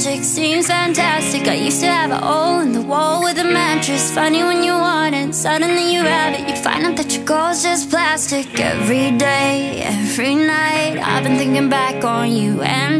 magic seems fantastic. I used to have a hole in the wall with a mattress. Funny when you want it, suddenly you have it. You find out that your goal's just plastic. Every day, every night I've been thinking back on you and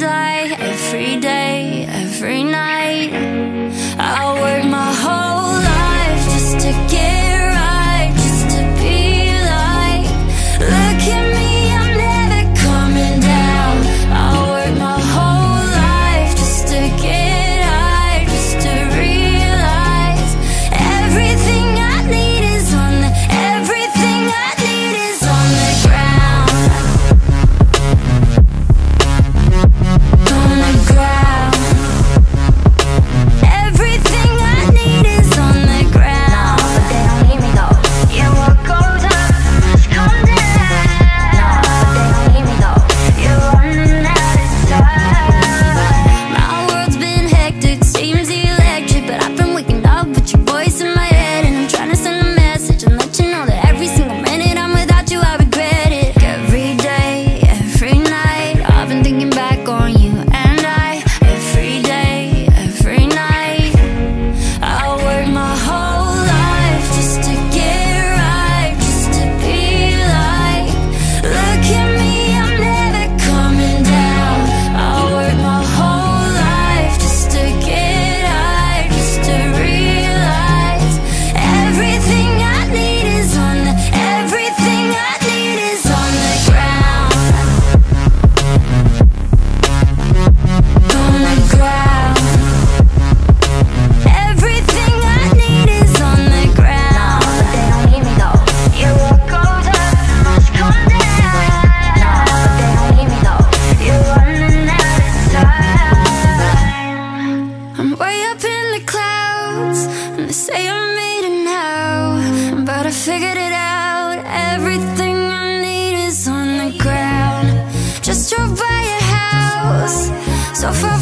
Way up in the clouds. And they say I'm made now. But I figured it out. Everything I need is on the ground. Just drove by your house. So far